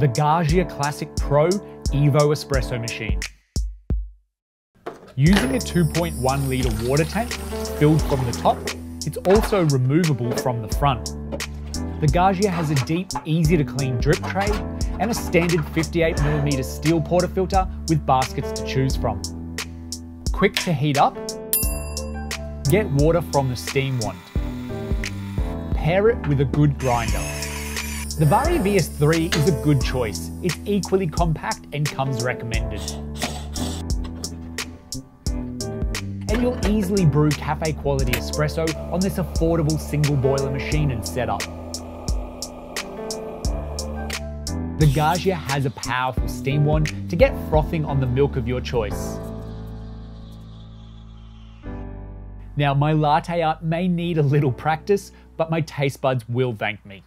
the Gaggia Classic Pro Evo Espresso Machine. Using a 2.1 litre water tank filled from the top, it's also removable from the front. The Gaggia has a deep, easy to clean drip tray and a standard 58mm steel portafilter with baskets to choose from. Quick to heat up, get water from the steam wand. Pair it with a good grinder. The Varia VS3 is a good choice. It's equally compact and comes recommended. And you'll easily brew cafe quality espresso on this affordable single boiler machine and setup. The Gaggia has a powerful steam wand to get frothing on the milk of your choice. Now, my latte art may need a little practice, but my taste buds will thank me.